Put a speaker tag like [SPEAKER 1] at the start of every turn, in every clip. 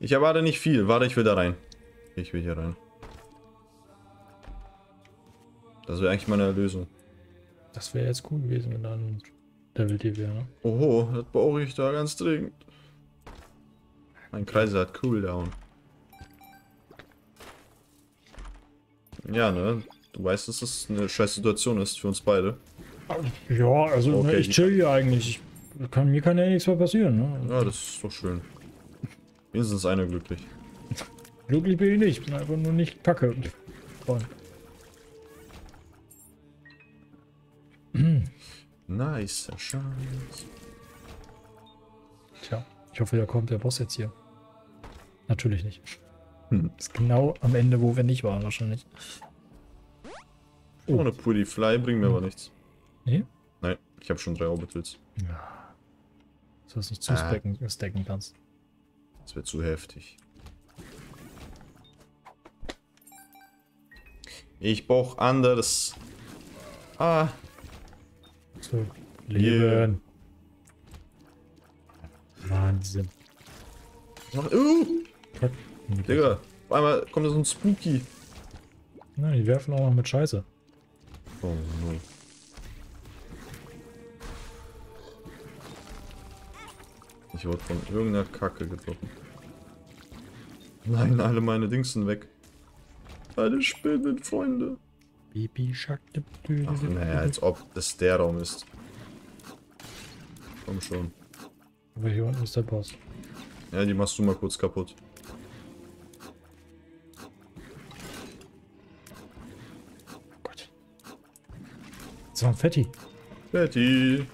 [SPEAKER 1] Ich erwarte nicht viel. Warte, ich will da rein. Ich will hier rein. Das wäre eigentlich meine Lösung.
[SPEAKER 2] Das wäre jetzt cool gewesen, wenn dann Level D wäre, ne?
[SPEAKER 1] Oho, das brauche ich da ganz dringend. Mein Kreisel hat Cooldown. Ja, ne? Du weißt, dass das eine scheiß Situation ist für uns beide.
[SPEAKER 2] Ja, also
[SPEAKER 1] Okay,
[SPEAKER 2] ne, ich
[SPEAKER 1] die-
[SPEAKER 2] chill hier eigentlich. Ich, kann, mir kann ja nichts mehr passieren, ne?
[SPEAKER 1] Ja, das ist doch schön. Wenigstens einer glücklich.
[SPEAKER 2] Glücklich bin ich nicht, ich bin einfach nur nicht kacke. Freund.
[SPEAKER 1] Nice, Scheiß.
[SPEAKER 2] Tja, ich hoffe, da kommt der Boss jetzt hier. Natürlich nicht.
[SPEAKER 1] Hm.
[SPEAKER 2] Ist genau am Ende, wo wir nicht waren, wahrscheinlich.
[SPEAKER 1] Oh, eine Pretty Fly bringt mir aber nichts.
[SPEAKER 2] Nee?
[SPEAKER 1] Nein, ich habe schon drei Orbitals.
[SPEAKER 2] Ja. Dass du nicht
[SPEAKER 1] Ah.
[SPEAKER 2] zustacken stacken kannst.
[SPEAKER 1] Das wird zu heftig. Ich brauch anderes. Ah,
[SPEAKER 2] So, Leben. Wahnsinn.
[SPEAKER 1] Ach, uh. Digga, auf einmal kommt da so ein Spooky.
[SPEAKER 2] Na, die werfen auch noch mit Scheiße.
[SPEAKER 1] Oh no. Ich wurde von irgendeiner Kacke getroffen. Nein, alle meine Dings sind weg. Alle Spinnen, Freunde.
[SPEAKER 2] Baby Shark.
[SPEAKER 1] Ach, naja, als ob das der Raum ist. Komm schon.
[SPEAKER 2] Aber hier unten ist der Boss.
[SPEAKER 1] Ja, die machst du mal kurz kaputt.
[SPEAKER 2] Gott. So ein Fetti.
[SPEAKER 1] Betty.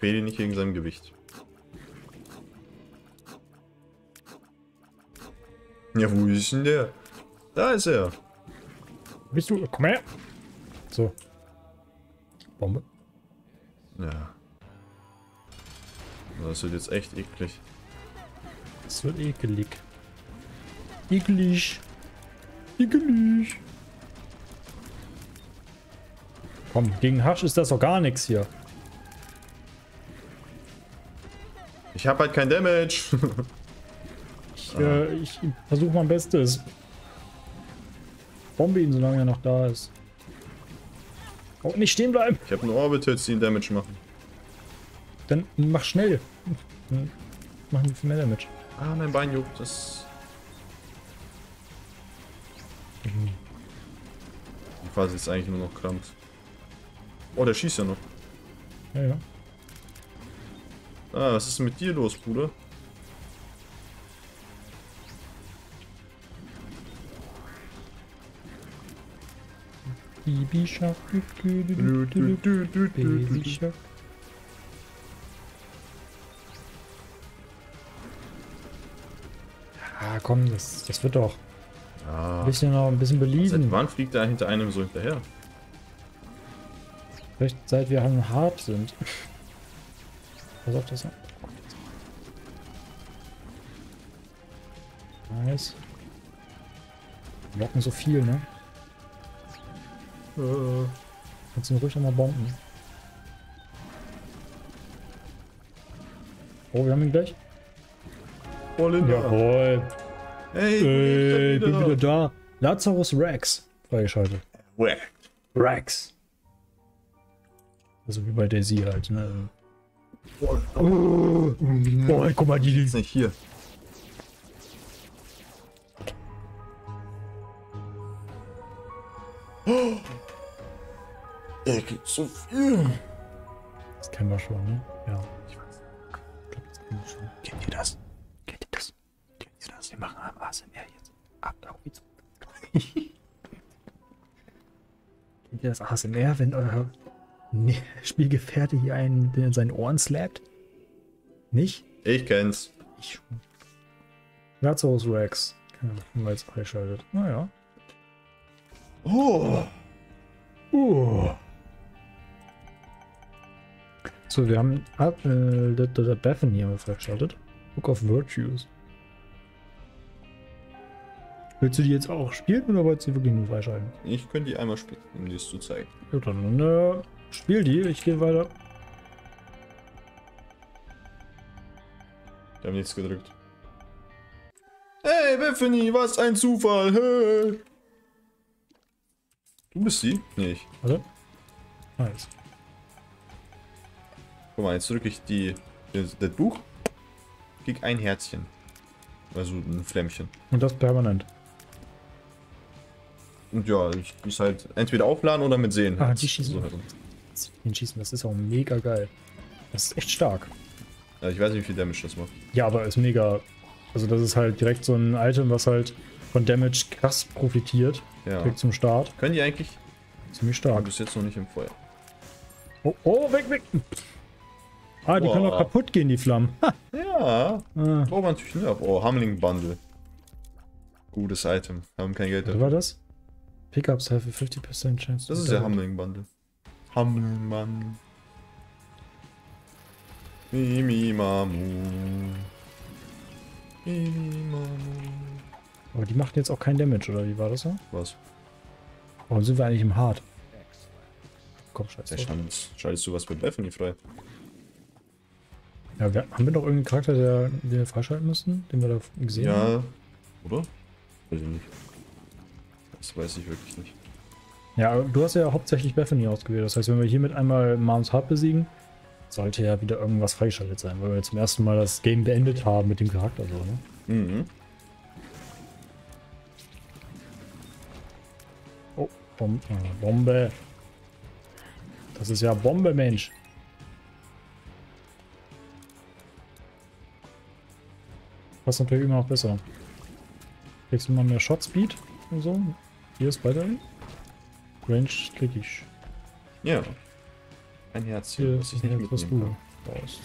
[SPEAKER 1] Quäl ihn nicht gegen sein Gewicht. Ja, wo ist denn der? Da ist er.
[SPEAKER 2] Bist du? Komm her. So. Bombe.
[SPEAKER 1] Ja. Das wird jetzt echt eklig.
[SPEAKER 2] Das wird ekelig. Ekelig. Ekelig. Komm, gegen Hasch ist das doch gar nichts hier.
[SPEAKER 1] Ich hab halt kein Damage.
[SPEAKER 2] Ich, äh, ich versuche mein Bestes. Bombe ihn, solange er noch da ist. Oh, nicht stehen bleiben.
[SPEAKER 1] ich habe einen Orbitals, die Damage machen.
[SPEAKER 2] Dann mach schnell. Dann Machen wir viel mehr Damage.
[SPEAKER 1] Ah, mein Bein juckt. Das. Die Phase ist eigentlich nur noch Krampf. Oh, der schießt ja noch.
[SPEAKER 2] Ja, ja.
[SPEAKER 1] Ah, was ist denn mit dir los, Bruder?
[SPEAKER 2] Baby Shark. Baby. Shark. Ja, komm, das, das wird doch. Ein
[SPEAKER 1] Ah,
[SPEAKER 2] bisschen noch ein bisschen
[SPEAKER 1] seit
[SPEAKER 2] belieben.
[SPEAKER 1] wann fliegt er hinter einem so hinterher?
[SPEAKER 2] Vielleicht seit wir halt hart sind. Pass auf das. Nice. Wir locken so viel, ne?
[SPEAKER 1] Äh,
[SPEAKER 2] Kannst du ihn ruhig nochmal bomben. Oh, wir haben ihn gleich.
[SPEAKER 1] voll in der-
[SPEAKER 2] Jawohl.
[SPEAKER 1] Hey,
[SPEAKER 2] Ey,
[SPEAKER 1] ich
[SPEAKER 2] bin wieder da. Lazarus Rex. Freigeschaltet.
[SPEAKER 1] Wäh.
[SPEAKER 2] Rex. Also wie bei Daisy halt, ne?
[SPEAKER 1] Oh,
[SPEAKER 2] Boah, guck mal, die,
[SPEAKER 1] ist nicht hier. Er kriegt so viel.
[SPEAKER 2] Das kennen wir schon, ne? Ja.
[SPEAKER 1] Ich weiß.
[SPEAKER 2] Ich glaube, das kennen wir schon.
[SPEAKER 1] Kennt ihr das?
[SPEAKER 2] Kennt ihr das?
[SPEAKER 1] Kennt ihr das? Wir machen am ASMR jetzt.
[SPEAKER 2] Ah, irgendwie zu. Kennt ihr das ASMR, wenn euer ne Spielgefährte hier einen in seinen Ohren slappt? Nicht?
[SPEAKER 1] Ich kenn's.
[SPEAKER 2] Ich schon. Lazarus Rex. Ja, haben wir jetzt freigeschaltet. Naja.
[SPEAKER 1] Oh.
[SPEAKER 2] Uh. So, wir haben ab, äh, der, der Bethany haben wir freigeschaltet. Book of Virtues. Willst du die jetzt auch spielen oder wolltest du die wirklich nur freischalten?
[SPEAKER 1] Ich könnte die einmal spielen, um dir das zu zeigen.
[SPEAKER 2] Ja, dann äh, spiel die, ich gehe weiter.
[SPEAKER 1] Wir haben nichts gedrückt. Hey, Bethany, was ein Zufall. Hey. Du bist sie? Nee, ich.
[SPEAKER 2] Warte. Nice.
[SPEAKER 1] Guck mal, jetzt drücke ich die, das, das Buch. Krieg ein Herzchen. Also ein Flämmchen.
[SPEAKER 2] Und das permanent.
[SPEAKER 1] Und ja, ich muss halt entweder aufladen oder mit Sehen.
[SPEAKER 2] Ah, die schießen.
[SPEAKER 1] So, also.
[SPEAKER 2] Den schießen, das ist auch mega geil. Das ist echt stark.
[SPEAKER 1] ja, ich weiß nicht, wie viel Damage das macht.
[SPEAKER 2] Ja, aber ist mega. Also, das ist halt direkt so ein Item, was halt von Damage krass profitiert.
[SPEAKER 1] Ja.
[SPEAKER 2] Direkt zum Start.
[SPEAKER 1] Können die eigentlich?
[SPEAKER 2] Ziemlich stark.
[SPEAKER 1] bis jetzt noch nicht im Feuer.
[SPEAKER 2] Oh, oh, weg, weg! Ah, die können
[SPEAKER 1] Boah.
[SPEAKER 2] doch kaputt gehen, die Flammen.
[SPEAKER 1] Ja.
[SPEAKER 2] Ah,
[SPEAKER 1] Braucht man natürlich nicht. Oh, Hamling Bundle. Gutes Item. Haben kein Geld
[SPEAKER 2] was
[SPEAKER 1] dafür.
[SPEAKER 2] war das? Pickups have a 50% chance.
[SPEAKER 1] Das ist der Hamling Bundle. Hamling Bundle. Mimi Mamu. Mimi Mamu.
[SPEAKER 2] Aber die machten jetzt auch kein Damage, oder wie war das so?
[SPEAKER 1] Was?
[SPEAKER 2] Warum sind wir eigentlich im Hard? Komm, scheiße.
[SPEAKER 1] Schaltest, schaltest du was für Bethany frei?
[SPEAKER 2] Ja, wir, haben wir noch irgendeinen Charakter, der, den wir freischalten müssen? Den wir da gesehen haben?
[SPEAKER 1] Ja. Oder? Weiß ich nicht. Das weiß ich wirklich nicht.
[SPEAKER 2] Ja, du hast ja hauptsächlich Bethany ausgewählt. Das heißt, wenn wir hiermit einmal Mars Hard besiegen, sollte ja wieder irgendwas freigeschaltet sein, weil wir zum ersten Mal das Game beendet haben mit dem Charakter so, ne?
[SPEAKER 1] Mhm.
[SPEAKER 2] Oh, Bom äh, Bombe. Das ist ja Bombe, Mensch. Was natürlich immer noch besser. Kriegst du mal mehr Shot Speed und so. Hier ist weiterhin. Range krieg ich.
[SPEAKER 1] Ja. Ein
[SPEAKER 2] Hier
[SPEAKER 1] Herzchen, was
[SPEAKER 2] ist
[SPEAKER 1] ich nicht
[SPEAKER 2] was
[SPEAKER 1] mitnehmen
[SPEAKER 2] du
[SPEAKER 1] kann.
[SPEAKER 2] brauchst.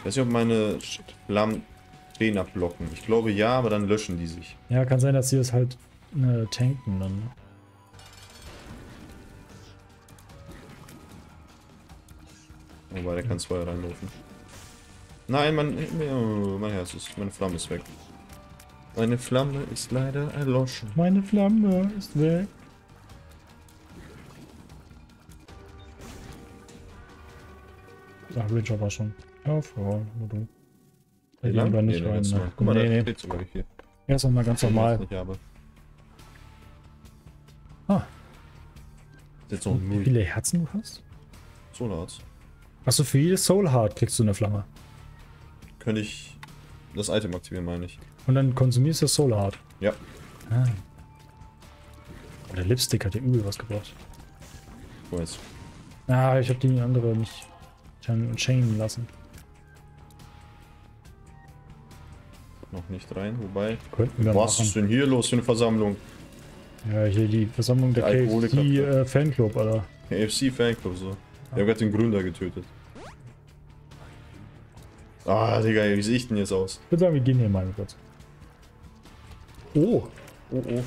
[SPEAKER 1] Ich weiß nicht, ob meine Flammen Trainer blocken. Ich glaube ja, aber dann löschen die sich.
[SPEAKER 2] Ja, kann sein, dass sie das halt äh, tanken dann. ne?
[SPEAKER 1] Wobei, der kann zwei reinlaufen. Nein, mein, oh, mein Herz ist, meine Flamme ist weg. Meine Flamme ist leider erloschen.
[SPEAKER 2] Meine Flamme ist weg. Ach, Ranger war schon. Ja, Frau, du. Da gehen wir nicht
[SPEAKER 1] Nee,
[SPEAKER 2] rein. Ne?
[SPEAKER 1] Guck mal,
[SPEAKER 2] nee,
[SPEAKER 1] da
[SPEAKER 2] nee.
[SPEAKER 1] steht sogar hier.
[SPEAKER 2] Erst einmal ganz normal.
[SPEAKER 1] Nicht, aber.
[SPEAKER 2] Ah.
[SPEAKER 1] Jetzt noch
[SPEAKER 2] Wie viele Herzen du hast?
[SPEAKER 1] Solarz.
[SPEAKER 2] Achso, für jedes Soul Heart kriegst du eine Flamme.
[SPEAKER 1] Könnte ich das Item aktivieren, meine ich.
[SPEAKER 2] Und dann konsumierst du das Soul Heart.
[SPEAKER 1] Ja.
[SPEAKER 2] Ah. Der Lipstick hat dir übel was gebracht.
[SPEAKER 1] Ich weiß.
[SPEAKER 2] Ah, ich habe die andere nicht chain- chainen lassen.
[SPEAKER 1] Noch nicht rein, wobei.
[SPEAKER 2] Könnten wir
[SPEAKER 1] Was ist
[SPEAKER 2] machen.
[SPEAKER 1] denn hier los für eine Versammlung?
[SPEAKER 2] Ja, hier die Versammlung der
[SPEAKER 1] Alkoholiker-
[SPEAKER 2] KFC äh, Fanclub, Alter.
[SPEAKER 1] KFC Fanclub, so. Der hat gerade den Gründer getötet. Ah, Digga, wie sehe ich denn jetzt aus?
[SPEAKER 2] Ich würde sagen, wir gehen hier mal kurz. Oh,
[SPEAKER 1] Oh, oh.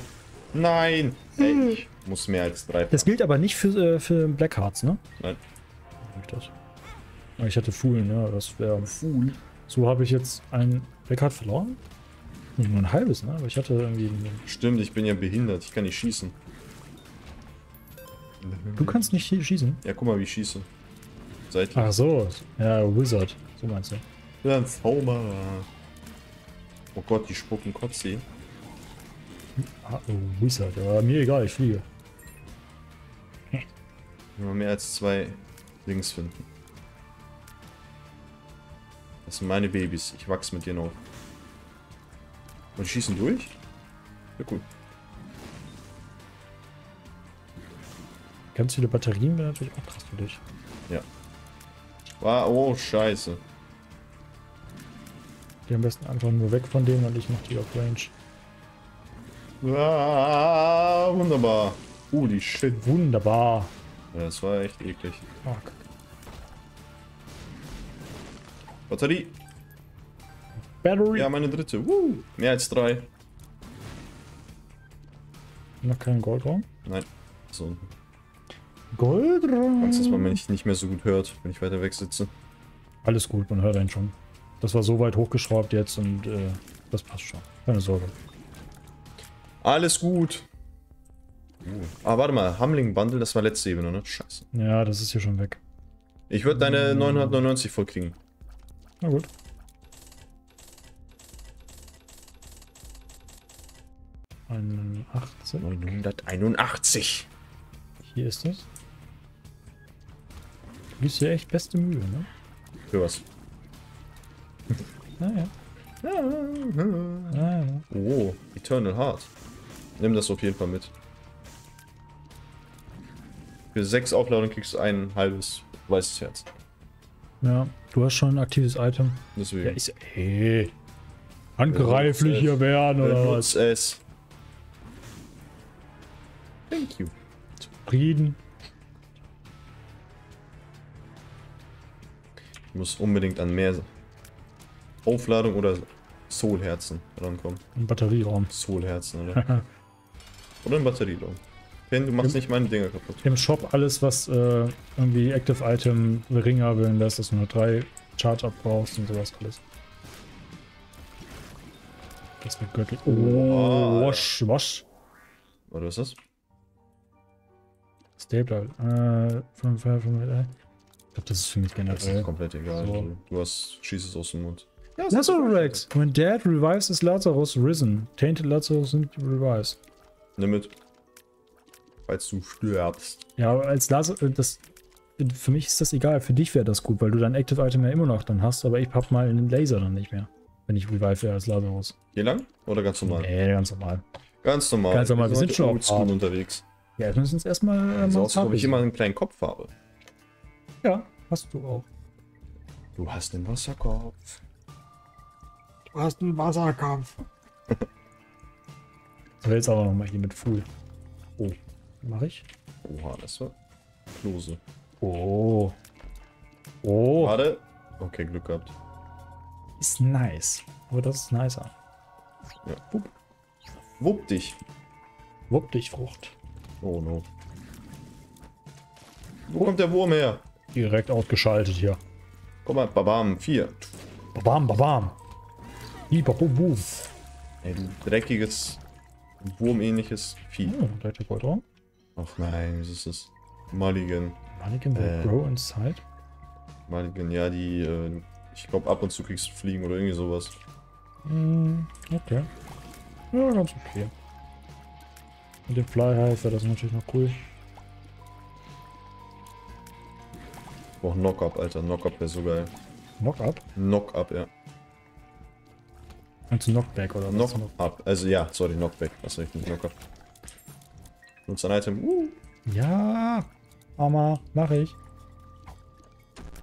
[SPEAKER 1] Nein! Ey, ich muss mehr als drei.
[SPEAKER 2] das gilt aber nicht für, äh, für Black Hearts, ne?
[SPEAKER 1] Nein.
[SPEAKER 2] Hab ich das? Aber ich hatte Fool, ne? Das wäre Fool. So habe ich jetzt ein Black Heart verloren? Nicht nur ein halbes, ne? Aber ich hatte irgendwie.
[SPEAKER 1] Stimmt, ich bin ja behindert. Ich kann nicht schießen.
[SPEAKER 2] Du kannst nicht hier schießen.
[SPEAKER 1] Ja, guck mal, wie ich schieße. Seitlich.
[SPEAKER 2] Ach so. Ja, Wizard. So meinst du.
[SPEAKER 1] Ja, ein Zauberer. Oh Gott, die spucken Kotze.
[SPEAKER 2] Ah, oh, Wizard. Ja, mir egal, ich fliege.
[SPEAKER 1] Wenn wir mehr als zwei Links finden. Das sind meine Babys. Ich wachse mit denen auf. Und schießen durch? Ja, cool.
[SPEAKER 2] Ganz viele Batterien wäre natürlich auch krass für dich.
[SPEAKER 1] Ah, oh, scheiße.
[SPEAKER 2] Die am besten einfach nur weg von denen und ich mach die auf Range.
[SPEAKER 1] Ah, wunderbar. Holy shit.
[SPEAKER 2] Wunderbar.
[SPEAKER 1] Das war echt eklig.
[SPEAKER 2] Oh, Kacke.
[SPEAKER 1] Batterie.
[SPEAKER 2] Battery.
[SPEAKER 1] Ja, meine dritte. Woo. Mehr als drei.
[SPEAKER 2] Noch kein Goldraum.
[SPEAKER 1] Nein. So,
[SPEAKER 2] Goldraum.
[SPEAKER 1] Angst, dass man mich nicht mehr so gut hört, wenn ich weiter weg sitze.
[SPEAKER 2] Alles gut, man hört einen schon. Das war so weit hochgeschraubt jetzt und äh, das passt schon. Keine Sorge.
[SPEAKER 1] Alles gut. Uh. Ah, warte mal. Hamling Bundle, das war letzte Ebene, ne? Scheiße.
[SPEAKER 2] Ja, das ist hier schon weg.
[SPEAKER 1] Ich würde deine 999 voll kriegen.
[SPEAKER 2] Na gut. 981.
[SPEAKER 1] 981.
[SPEAKER 2] Hier ist es. Du gibst dir echt beste Mühe, ne?
[SPEAKER 1] Für was?
[SPEAKER 2] Naja. Ja.
[SPEAKER 1] Oh, Eternal Heart. Nimm das auf jeden Fall mit. Für sechs Aufladungen kriegst du ein halbes weißes Herz.
[SPEAKER 2] ja, du hast schon ein aktives Item.
[SPEAKER 1] Deswegen.
[SPEAKER 2] Ja, ist hey. Handgreiflich hier werden oder was?
[SPEAKER 1] Benutz es. Thank you.
[SPEAKER 2] Frieden.
[SPEAKER 1] Ich muss unbedingt an mehr Aufladung oder Soulherzen rankommen.
[SPEAKER 2] Ein Batterieraum.
[SPEAKER 1] Soulherzen, oder? oder ein Batterieraum. Ken, du machst nicht meine Dinger kaputt.
[SPEAKER 2] Im Shop alles, was äh, irgendwie Active Item geringer werden lässt, dass du nur drei Charge-Up brauchst und sowas alles. Das wird göttlich.
[SPEAKER 1] Oh,
[SPEAKER 2] Oh, wasch, wasch.
[SPEAKER 1] Warte, was ist das?
[SPEAKER 2] Stapler. Äh, 5, 5, 5, äh. Ich glaube, das ist für mich
[SPEAKER 1] Das ist
[SPEAKER 2] generell.
[SPEAKER 1] komplett egal.
[SPEAKER 2] So.
[SPEAKER 1] Du, du hast, schießt es aus dem Mund.
[SPEAKER 2] Lazarus. When dead revives is Lazarus risen. Tainted Lazarus sind revives.
[SPEAKER 1] Nimm mit. Falls du stirbst.
[SPEAKER 2] Ja, aber als Lazarus, das, für mich ist das egal. Für dich wäre das gut, weil du dein Active Item ja immer noch dann hast, aber ich hab mal einen Laser dann nicht mehr. Wenn ich revive wäre als Lazarus.
[SPEAKER 1] Hier lang? Oder ganz normal?
[SPEAKER 2] Nee, ganz normal.
[SPEAKER 1] Ganz normal.
[SPEAKER 2] Ganz normal, wir sind
[SPEAKER 1] heute
[SPEAKER 2] schon auf Hard.
[SPEAKER 1] unterwegs.
[SPEAKER 2] Ja, jetzt müssen wir uns erstmal äh,
[SPEAKER 1] So
[SPEAKER 2] mal
[SPEAKER 1] aus, als ob ich immer einen kleinen Kopf habe.
[SPEAKER 2] Ja, hast du auch.
[SPEAKER 1] Du hast einen Wasserkopf.
[SPEAKER 2] Du hast einen Wasserkampf. so, jetzt aber nochmal hier mit Full. Oh, mach ich?
[SPEAKER 1] Oha, das war Klose.
[SPEAKER 2] Oh. Oh,
[SPEAKER 1] Warte. Okay, Glück gehabt.
[SPEAKER 2] ist nice. Aber das ist nicer.
[SPEAKER 1] Ja. Wupp. Wupp dich.
[SPEAKER 2] Wupp dich, Frucht.
[SPEAKER 1] Oh no. Wo kommt der Wurm her?
[SPEAKER 2] Direkt ausgeschaltet hier.
[SPEAKER 1] Komm mal, babam, vier.
[SPEAKER 2] Babam, babam. Hibabubu.
[SPEAKER 1] Ey, du dreckiges, wurmähnliches Vieh.
[SPEAKER 2] Oh, da der Goldraum.
[SPEAKER 1] Ach nein, was ist das? Mulligan.
[SPEAKER 2] Mulligan will
[SPEAKER 1] Äh.
[SPEAKER 2] grow inside.
[SPEAKER 1] Mulligan, ja, die, äh, ich glaube, ab und zu kriegst du Fliegen oder irgendwie sowas.
[SPEAKER 2] Hm, okay. Ja, ganz okay. Mit dem Fly Hive wäre das natürlich noch cool.
[SPEAKER 1] Boah, Knock-Up, Alter. Knock-Up wäre so geil.
[SPEAKER 2] Knock-up?
[SPEAKER 1] Knock-Up, ja.
[SPEAKER 2] Meinst du Knockback oder was?
[SPEAKER 1] Knock-Up. Also ja, sorry, Knockback. Was soll ich nicht? Knock-Up. Nutzt ein Item. Uh,
[SPEAKER 2] Ja, Mama, mach ich.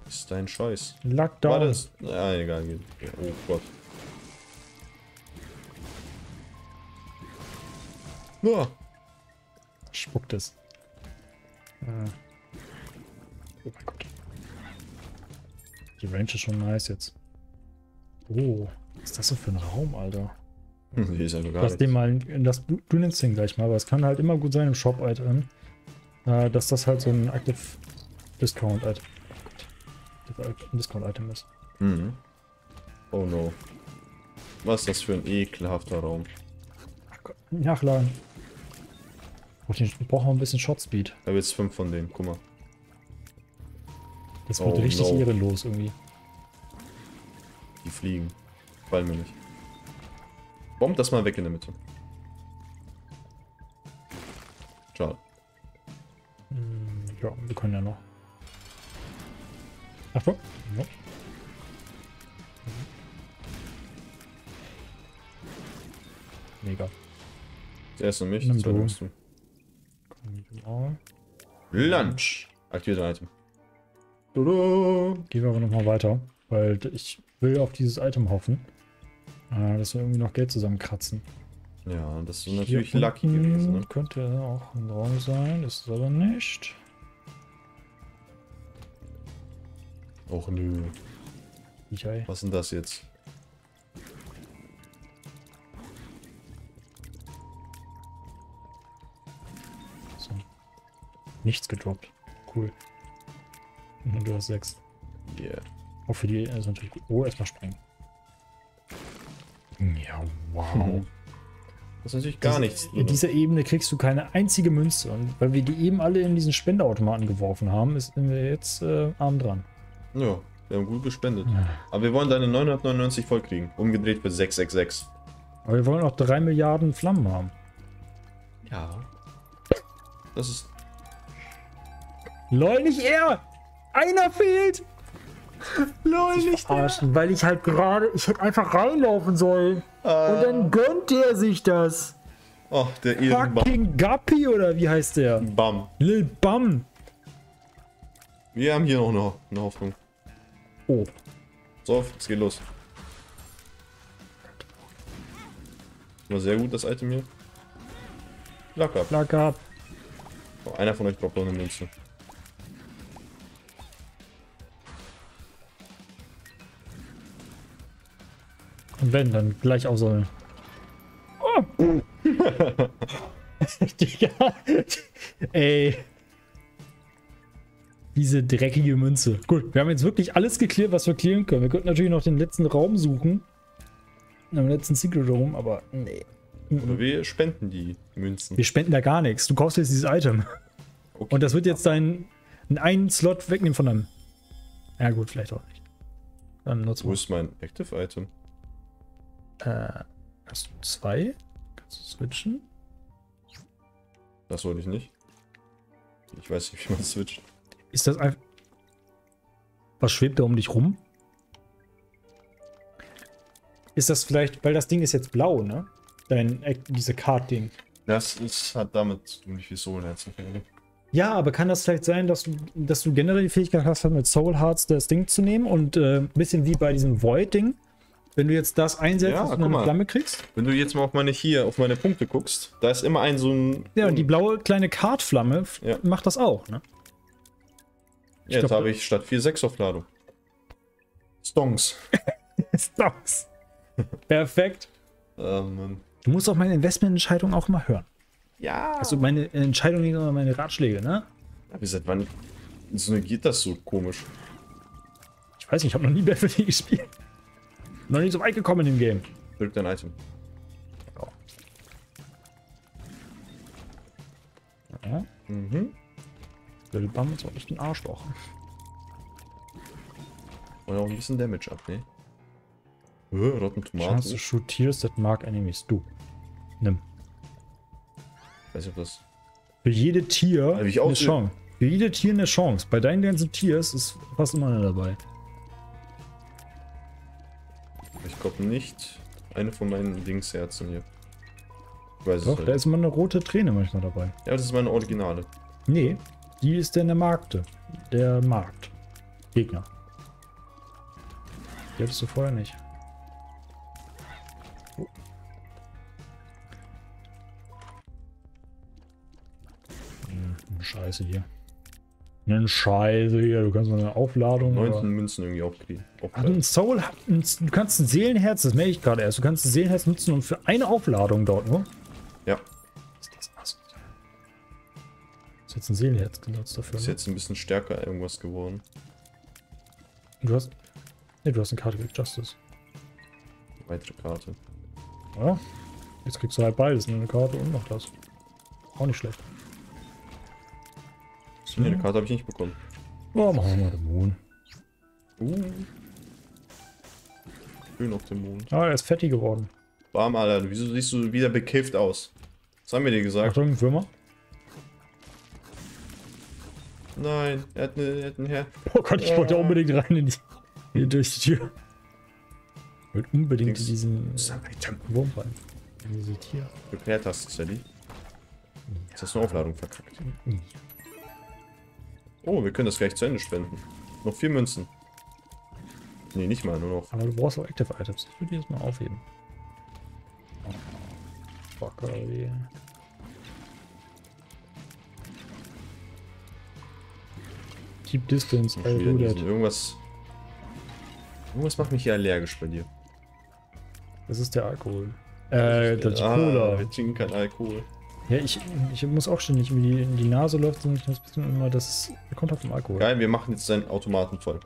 [SPEAKER 1] ist dein Scheiß.
[SPEAKER 2] Lockdown.
[SPEAKER 1] War das? Ja, egal. Oh Gott. Nur.
[SPEAKER 2] Spuckt es. Äh. Oh mein Gott. Die Range ist schon nice jetzt. Oh, was ist das so für ein Raum, Alter?
[SPEAKER 1] Hier ist einfach gar
[SPEAKER 2] Lass den mal, das, du, nimmst den gleich mal, aber es kann halt immer gut sein im Shop-Item, äh, dass das halt so ein Active Discount-Item Discount-Item ist.
[SPEAKER 1] Mhm. Oh no. Was ist das für ein ekelhafter Raum?
[SPEAKER 2] Ach Gott, Nachladen. Den- Ich brauche ein bisschen Shot-Speed.
[SPEAKER 1] Ich habe jetzt fünf von denen. Guck mal.
[SPEAKER 2] Das wird
[SPEAKER 1] Oh,
[SPEAKER 2] richtig
[SPEAKER 1] no.
[SPEAKER 2] ehrenlos irgendwie.
[SPEAKER 1] Die fliegen. Fallen mir nicht. Bombt das mal weg in der Mitte. Schade.
[SPEAKER 2] Hm, Ja, wir können ja noch. Achtung. Ja. Mega.
[SPEAKER 1] Der erste mich,
[SPEAKER 2] Nimm du.
[SPEAKER 1] du. Lunch. Aktiviert ein Item. Tada.
[SPEAKER 2] Gehen wir aber nochmal weiter, weil ich will auf dieses Item hoffen, äh, dass wir irgendwie noch Geld zusammenkratzen.
[SPEAKER 1] Ja, das ist natürlich
[SPEAKER 2] Hier
[SPEAKER 1] lucky gewesen, ne?
[SPEAKER 2] Könnte auch ein Raum sein, ist es aber nicht.
[SPEAKER 1] Och nö.
[SPEAKER 2] Ichei.
[SPEAKER 1] Was ist denn das jetzt?
[SPEAKER 2] So. Nichts gedroppt. Cool. Und du hast sechs.
[SPEAKER 1] Yeah.
[SPEAKER 2] Auch für die ist natürlich gut. Oh, erstmal springen. Ja, wow.
[SPEAKER 1] Das ist natürlich gar
[SPEAKER 2] Diese-
[SPEAKER 1] nichts.
[SPEAKER 2] In
[SPEAKER 1] drin.
[SPEAKER 2] dieser Ebene kriegst du keine einzige Münze. Und weil wir die eben alle in diesen Spenderautomaten geworfen haben, ist- sind wir jetzt äh, arm dran.
[SPEAKER 1] Ja, wir haben gut gespendet. Aber wir wollen deine 999 voll kriegen. Umgedreht für 666.
[SPEAKER 2] Aber wir wollen auch 3 Milliarden Flammen haben.
[SPEAKER 1] Ja. Das ist.
[SPEAKER 2] Lol, nicht er! Einer fehlt!
[SPEAKER 1] Lol, nicht
[SPEAKER 2] Arschen, weil ich halt gerade, ich hätte einfach reinlaufen sollen.
[SPEAKER 1] Ah.
[SPEAKER 2] Und dann gönnt er sich das.
[SPEAKER 1] Oh, der Ehrenbam.
[SPEAKER 2] Fucking Guppy oder wie heißt der?
[SPEAKER 1] Bam.
[SPEAKER 2] Lil Bam.
[SPEAKER 1] Wir haben hier noch eine, eine Hoffnung.
[SPEAKER 2] Oh.
[SPEAKER 1] So, es geht los. War sehr gut, das Item hier. Lack ab.
[SPEAKER 2] Lack ab.
[SPEAKER 1] Oh, einer von euch braucht noch eine Münze.
[SPEAKER 2] Und wenn, dann gleich aussollen. Oh. Digga. Ey. Diese dreckige Münze. Gut, wir haben jetzt wirklich alles geklärt, was wir klären können. Wir könnten natürlich noch den letzten Raum suchen. Im letzten Secret Room, aber nee.
[SPEAKER 1] Oder wir spenden die Münzen.
[SPEAKER 2] Wir spenden da gar nichts. Du kaufst jetzt dieses Item.
[SPEAKER 1] Okay.
[SPEAKER 2] Und das wird jetzt dein einen Slot wegnehmen von deinem. Ja gut, vielleicht auch nicht. Dann nutzen
[SPEAKER 1] Wo ist mein Active Item?
[SPEAKER 2] Äh, hast du zwei? Kannst du switchen?
[SPEAKER 1] Das wollte ich nicht. Ich weiß nicht, wie man switcht.
[SPEAKER 2] Ist das einfach. Was schwebt da um dich rum? Ist das vielleicht, weil das Ding ist jetzt blau, ne? Dein, diese Card-Ding.
[SPEAKER 1] Das ist, hat damit zu tun, wie viel Soulherzen kriege.
[SPEAKER 2] Ja, aber kann das vielleicht sein, dass du, dass du generell die Fähigkeit hast, mit Soul Hearts das Ding zu nehmen und äh, ein bisschen wie bei diesem Void-Ding, wenn du jetzt das einsetzt
[SPEAKER 1] Ja,
[SPEAKER 2] und
[SPEAKER 1] guck
[SPEAKER 2] eine. Flamme kriegst?
[SPEAKER 1] Wenn du jetzt mal auf meine hier, auf meine Punkte guckst, da ist immer ein so ein.
[SPEAKER 2] Ja, und die blaue kleine Card-Flamme f-
[SPEAKER 1] Ja.
[SPEAKER 2] macht das auch, ne?
[SPEAKER 1] Ja, jetzt habe ich statt 4 6 Aufladung. Stonks.
[SPEAKER 2] Stocks. Perfekt.
[SPEAKER 1] Ähm,
[SPEAKER 2] Du musst auch meine Investmententscheidung auch immer hören.
[SPEAKER 1] ja.
[SPEAKER 2] Also meine Entscheidung liegen immer meine Ratschläge, ne?
[SPEAKER 1] Ja, wie seit wann synergiert das so komisch?
[SPEAKER 2] Ich weiß nicht, ich habe noch nie Beverly gespielt. Noch nicht so weit gekommen in dem Game.
[SPEAKER 1] Drück dein Item.
[SPEAKER 2] Ja,
[SPEAKER 1] Mhm.
[SPEAKER 2] Lil Bam ist auch echt ein Arschloch.
[SPEAKER 1] Und auch ein bisschen Damage ab, ne? Äh, rotten
[SPEAKER 2] Chance to
[SPEAKER 1] Tomaten.
[SPEAKER 2] shoot tears that mark enemies. Du. Nimm.
[SPEAKER 1] Weiß nicht, ob das.
[SPEAKER 2] Für jede Tier
[SPEAKER 1] ich auch
[SPEAKER 2] eine Chance. Für jede Tier eine Chance. Bei deinen ganzen Tiers ist fast immer eine dabei.
[SPEAKER 1] Ich glaube nicht eine von meinen Dingsherzen hier. Ich weiß
[SPEAKER 2] Doch,
[SPEAKER 1] es
[SPEAKER 2] da
[SPEAKER 1] halt.
[SPEAKER 2] ist immer eine rote Träne manchmal dabei.
[SPEAKER 1] Ja, das ist meine Originale.
[SPEAKER 2] Nee, die ist denn der Markte. Der Markt. Gegner. Die hattest du vorher nicht. Oh. Hm, Scheiße hier. Ein Scheiße hier. Du kannst noch eine Aufladung.
[SPEAKER 1] 19
[SPEAKER 2] aber-
[SPEAKER 1] Münzen irgendwie aufkriegen.
[SPEAKER 2] Du, ein Soul, ein, du kannst ein Seelenherz, das merke ich gerade erst. Du kannst ein Seelenherz nutzen und für eine Aufladung dort nur.
[SPEAKER 1] Ja,
[SPEAKER 2] Ist das asozial. Ist jetzt ein Seelenherz genutzt dafür.
[SPEAKER 1] ist
[SPEAKER 2] Ne?
[SPEAKER 1] jetzt ein bisschen stärker irgendwas geworden.
[SPEAKER 2] Du hast. Ne, du hast eine Karte mit Justice.
[SPEAKER 1] Weitere Karte.
[SPEAKER 2] Ja. Jetzt kriegst du halt beides, eine Karte und noch das. Auch nicht schlecht.
[SPEAKER 1] Ne, eine Karte habe ich nicht bekommen.
[SPEAKER 2] Oh, machen wir mal den Moon.
[SPEAKER 1] Uh. Schön auf dem Mond.
[SPEAKER 2] Ah, er ist fetti geworden.
[SPEAKER 1] Bam, Alter. Wieso siehst du wieder bekifft aus? Was haben wir dir gesagt?
[SPEAKER 2] Achtung, Würmer.
[SPEAKER 1] Nein, er hat, eine, er hat ein Herz.
[SPEAKER 2] Oh Gott, ich wollte
[SPEAKER 1] Ja.
[SPEAKER 2] unbedingt rein in die, hier durch die Tür. Ich wollte unbedingt in diesen
[SPEAKER 1] Item.
[SPEAKER 2] Wurm rein. In diese Tier.
[SPEAKER 1] Geklärt hast, Sally. Jetzt hast du eine Aufladung verkackt. Oh, wir können das gleich zu Ende spenden. Noch vier Münzen. Nee, nicht mal, nur noch.
[SPEAKER 2] Aber du brauchst auch Active Items. Ich würde die jetzt mal aufheben. Fuck, ey. Keep Distance, I'll do that.
[SPEAKER 1] Irgendwas. Irgendwas macht mich hier allergisch bei dir.
[SPEAKER 2] Das ist der Alkohol. Äh, das ist
[SPEAKER 1] ah,
[SPEAKER 2] Cola.
[SPEAKER 1] Wir trinken keinen Alkohol.
[SPEAKER 2] Ja, ich, ich muss auch ständig, wie die, in die Nase läuft, und ich muss bisschen immer, das kommt auf dem Alkohol.
[SPEAKER 1] Geil, wir machen jetzt deinen Automaten voll.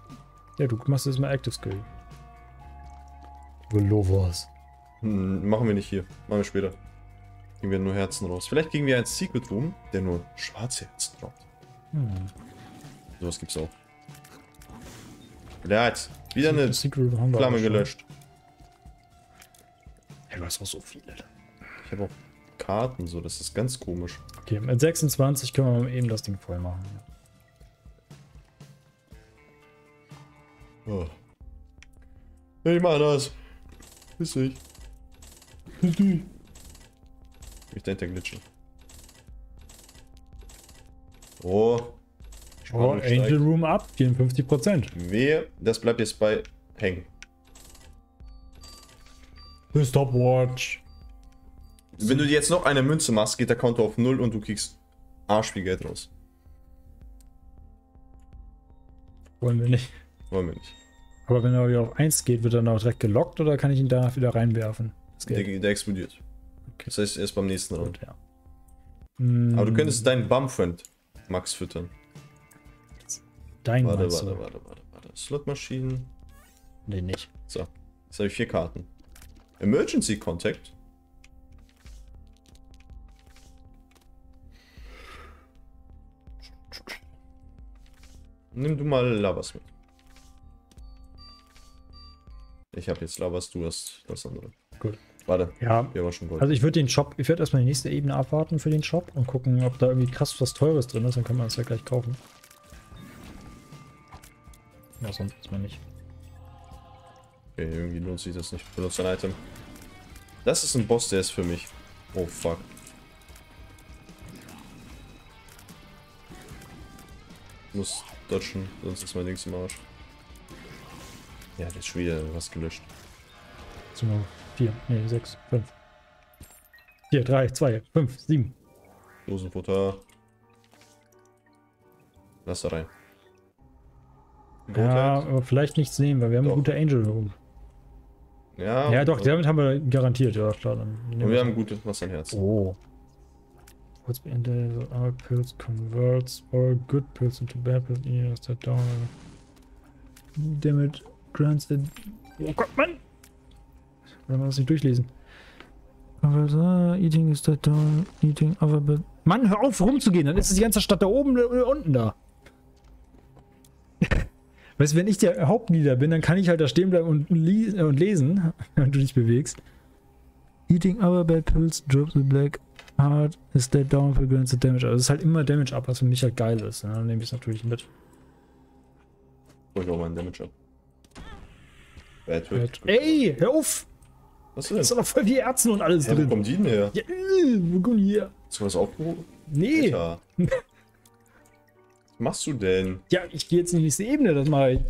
[SPEAKER 2] Ja, du machst jetzt mal Active Skill. Lovers.
[SPEAKER 1] Hm, machen wir nicht hier. Machen wir später. Kriegen wir nur Herzen raus. Vielleicht kriegen wir einen Secret Room, der nur schwarze Herzen droppt.
[SPEAKER 2] Hm.
[SPEAKER 1] Sowas gibt's auch. Der hat wieder eine Flamme gelöscht.
[SPEAKER 2] Ja, du hast auch so viele.
[SPEAKER 1] Ich habe auch Karten so. Das ist ganz komisch.
[SPEAKER 2] Okay, mit 26 können wir eben das Ding voll machen.
[SPEAKER 1] Oh. Ich mach das. Ist ich. Ich. Denke glitschen. Oh.
[SPEAKER 2] Oh,
[SPEAKER 1] Spannung
[SPEAKER 2] Angel
[SPEAKER 1] steigt.
[SPEAKER 2] Room ab, 54%.
[SPEAKER 1] Wehe, das bleibt jetzt bei hängen.
[SPEAKER 2] The Stopwatch.
[SPEAKER 1] Wenn du dir jetzt noch eine Münze machst, geht der Counter auf 0 und du kriegst Arsch viel Geld raus.
[SPEAKER 2] Wollen wir nicht.
[SPEAKER 1] Wollen wir nicht.
[SPEAKER 2] Aber wenn er wieder auf 1 geht, wird er dann auch direkt gelockt oder kann ich ihn da wieder reinwerfen?
[SPEAKER 1] Der, der explodiert.
[SPEAKER 2] Okay.
[SPEAKER 1] Das heißt, erst beim nächsten.
[SPEAKER 2] Gut, ja. Hm,
[SPEAKER 1] Aber du könntest deinen Bumfriend Max füttern.
[SPEAKER 2] Dein
[SPEAKER 1] Warte,
[SPEAKER 2] meinst
[SPEAKER 1] warte, warte, warte, warte. Slotmaschinen.
[SPEAKER 2] Nee, nicht.
[SPEAKER 1] So. Jetzt habe ich vier Karten. Emergency Contact. Nimm du mal Lavas mit. Ich habe jetzt Lavas, du hast das andere.
[SPEAKER 2] Gut.
[SPEAKER 1] Warte,
[SPEAKER 2] Ja,
[SPEAKER 1] wir haben schon Gold.
[SPEAKER 2] also ich würde den Shop, ich werde erstmal die nächste Ebene abwarten für den Shop und gucken, ob da irgendwie krass was Teures drin ist, dann kann man das ja gleich kaufen. Ja, sonst erstmal nicht.
[SPEAKER 1] Okay, irgendwie lohnt sich das nicht. Benutze ein Item. Das ist ein Boss, der ist für mich. Oh fuck. Muss dodgen, sonst ist mein Dings im Arsch. Ja, der ist schon wieder was gelöscht.
[SPEAKER 2] So, 4, nee, 6, 5. 4, 3, 2, 5, 7.
[SPEAKER 1] Dosenfutter. Lass da rein.
[SPEAKER 2] Ja,
[SPEAKER 1] Goldhead.
[SPEAKER 2] aber vielleicht nichts nehmen, weil wir haben
[SPEAKER 1] Doch.
[SPEAKER 2] eine gute Angel Room.
[SPEAKER 1] Ja,
[SPEAKER 2] Ja, doch, damit haben wir garantiert, ja klar. Dann
[SPEAKER 1] und wir haben gute Wasserherz.
[SPEAKER 2] Oh. What's be ended, all pills converts all good pills into bad pills, yes, that down. Damage grants it. Oh Gott, Mann! Wenn wir das nicht durchlesen. Converts, ah, eating is that down, eating other bit. Mann, hör auf rumzugehen, dann ist es die ganze Stadt da oben oder unten da. Weißt du, wenn ich der Hauptleader bin, dann kann ich halt da stehen bleiben und, li- und lesen, wenn du dich bewegst. Eating other bad pills drops the black heart is dead down the damage. Also es ist halt immer Damage ab, was für mich halt geil ist. ne? Dann nehme ich es natürlich mit.
[SPEAKER 1] Hol ich auch mal einen Damage ab. Bad. Hit.
[SPEAKER 2] Ey, hör auf!
[SPEAKER 1] Was
[SPEAKER 2] ist
[SPEAKER 1] denn?
[SPEAKER 2] doch noch voll wie Ärzte und alles
[SPEAKER 1] Ja, wo
[SPEAKER 2] drin.
[SPEAKER 1] kommen die denn her?
[SPEAKER 2] Ja, äh, wo kommen die her?
[SPEAKER 1] Hast du was aufgehoben?
[SPEAKER 2] Nee.
[SPEAKER 1] Was machst du denn?
[SPEAKER 2] Ja, ich gehe jetzt in die nächste Ebene, das mache ich.